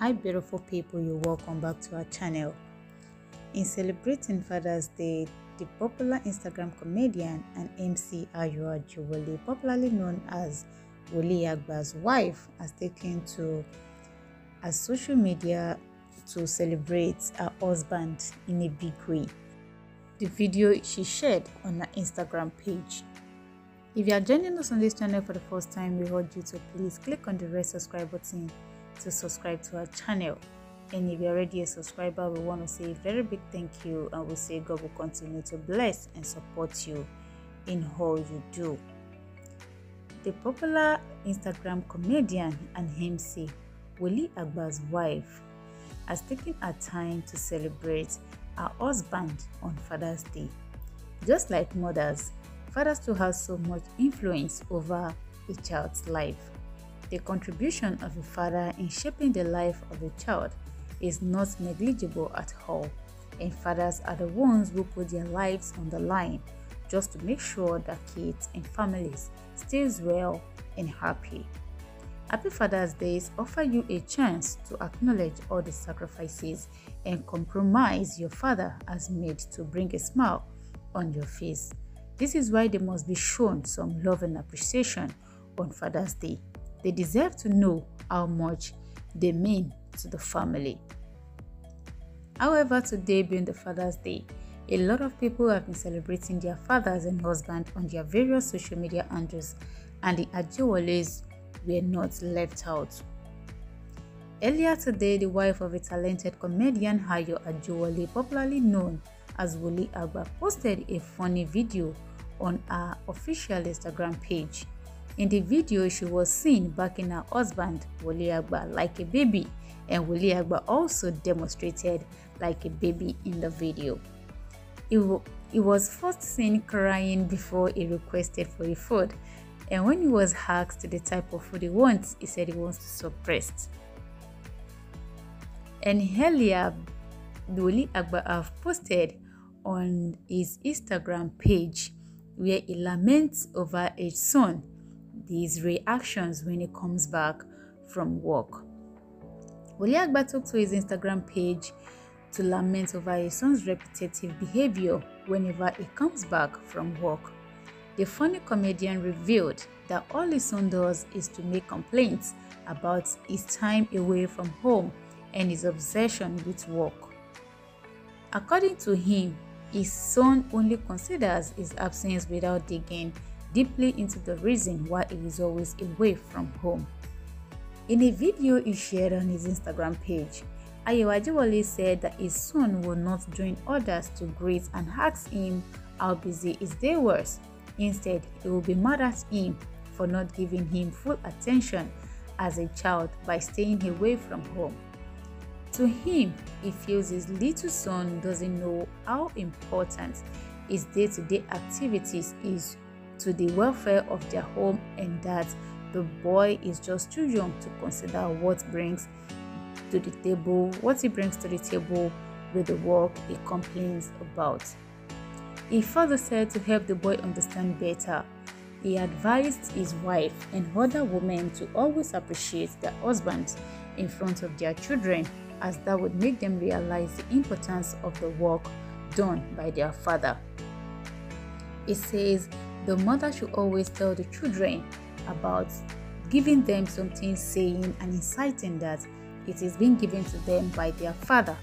Hi beautiful people, you're welcome back to our channel. In celebrating Father's Day, the popular Instagram comedian and MC Ayo Ajewole, popularly known as Woli Agba's wife, has taken to as social media to celebrate her husband in a big way. The video she shared on her Instagram page. If you are joining us on this channel for the first time, we urge you to please click on the red subscribe button to subscribe to our channel. And if you're already a subscriber, we want to say a very big thank you and we say God will continue to bless and support you in all you do. The popular Instagram comedian and MC Woli Agba's wife has taken her time to celebrate her husband on Father's Day. Just like mothers, fathers too have so much influence over a child's life. The contribution of a father in shaping the life of a child is not negligible at all, and fathers are the ones who put their lives on the line just to make sure that kids and families stays well and happy. Happy Father's Days offer you a chance to acknowledge all the sacrifices and compromise your father has made to bring a smile on your face. This is why they must be shown some love and appreciation on Father's Day. They deserve to know how much they mean to the family. However, today being the Father's Day, a lot of people have been celebrating their fathers and husbands on their various social media handles, and the Ajewoles were not left out. Earlier today, the wife of a talented comedian Ayo Ajewole, popularly known as Woli Agba, posted a funny video on her official Instagram page. In the video, she was seen backing her husband, Woli Agba, like a baby, and Woli Agba also demonstrated like a baby in the video. He, he was first seen crying before he requested for food, and when he was asked the type of food he wants, he said he wants suppressed. And earlier, Woli Agba have posted on his Instagram page where he laments over his son his reactions when he comes back from work. Woli took to his Instagram page to lament over his son's repetitive behavior whenever he comes back from work. The funny comedian revealed that all his son does is to make complaints about his time away from home and his obsession with work. According to him, his son only considers his absence without digging deeply into the reason why he is always away from home. In a video he shared on his Instagram page, Ayo Ajewole said that his son will not join others to greet and ask him how busy his day was. Instead, he will be mad at him for not giving him full attention as a child by staying away from home. To him, he feels his little son doesn't know how important his day-to-day activities is to the welfare of their home and that the boy is just too young to consider what brings to the table, what he brings to the table with the work he complains about. He further said to help the boy understand better, he advised his wife and other women to always appreciate their husbands in front of their children as that would make them realize the importance of the work done by their father. He says the mother should always tell the children about giving them something, saying and inciting that it is being given to them by their father.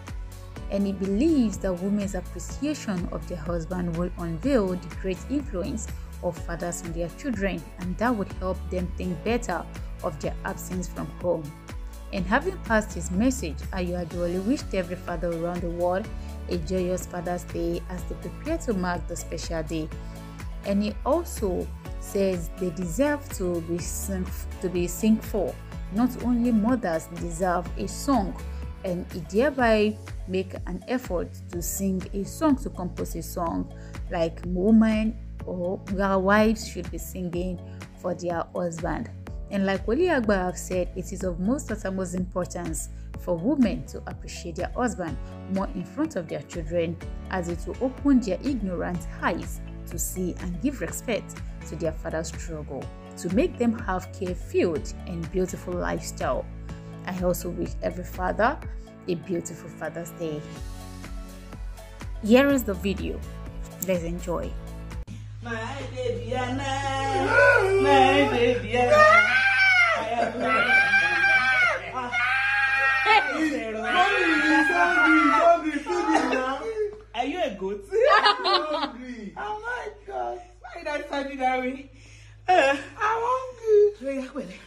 And he believes that women's appreciation of their husband will unveil the great influence of fathers on their children, and that would help them think better of their absence from home. And having passed his message, Ayo Ajewole wished every father around the world a joyous Father's Day as they prepare to mark the special day. And he also says they deserve to be sing, to be sing for. Not only mothers deserve a song, and he thereby make an effort to sing a song to compose a song like women or their wives should be singing for their husband. And like Woli Agba have said, it is of most utmost importance for women to appreciate their husband more in front of their children as it will open their ignorant eyes to see and give respect to their father's struggle to make them have care-filled and beautiful lifestyle. I also wish every father a beautiful Father's Day. Here is the video. Let's enjoy. My baby Anna, my baby Anna. Are you a goat? Oh my God! Why did I sound you that way? Uh, I'm hungry.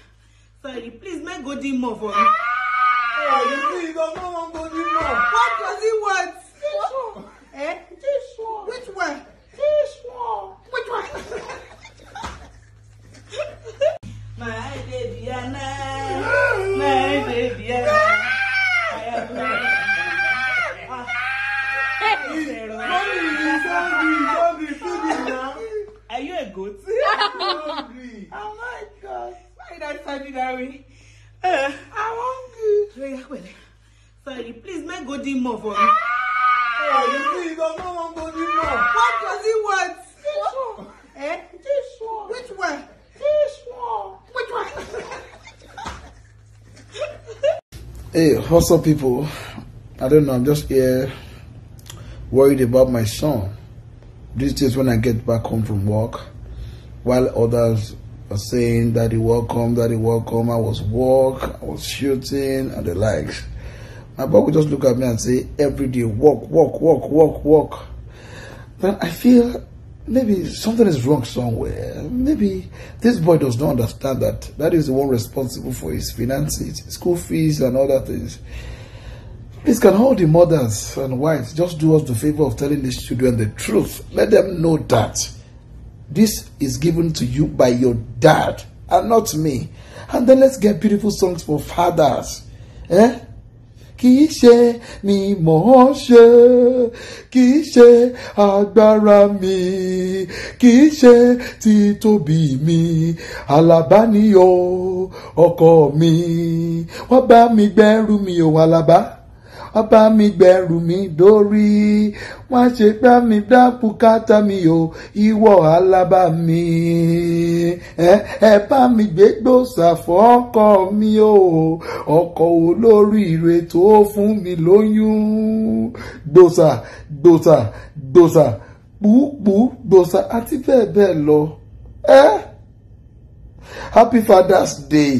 Sorry, please make golden more for me. Hey, you don't want golden more. You hungry. Hungry. Him now. Are you a goat? Hungry. Oh my God! Why did I sound you that way? I'm hungry. Sorry, please make golden more for me. Hey, you don't want golden more. What does he want? One. Eh? This. Which one? This one. Which one? Hey, up, people? I don't know. I'm just here worried about my son. These days, when I get back home from work, while others are saying, Daddy, welcome, Daddy, welcome, I was work, I was shooting, and the likes. My boy would just look at me and say, Every day, walk, walk, walk, walk, walk. Then I feel maybe something is wrong somewhere. Maybe this boy does not understand that that is the one responsible for his finances, school fees, and other things. Please, can all the mothers and wives just do us the favor of telling these children the truth? Let them know that this is given to you by your dad and not me. And then let's get beautiful songs for fathers. Eh? kì ṣe mi mọ̀ ọ́ ṣe kì ṣe agbára mi kì í ṣe títóbi mi àlàbá ni o ọkọ mi wọ́n bá mi gbẹ́rù mi ò àlàbá bá mi gbẹ́rù mi dórí. Wọ́n ṣe bá mi dá bùkátà mi o ìwọ àlàbá mi. Ẹ bá mi gbé gbòòsà fọ́kọ mi o. Ọkọ olóríire tó fún mi lóyún. Gbòòsà gbòòsà gbòòsà pùpù gbòòsà àti bẹ́ẹ̀ bẹ́ẹ̀ lọ. Happy father's day.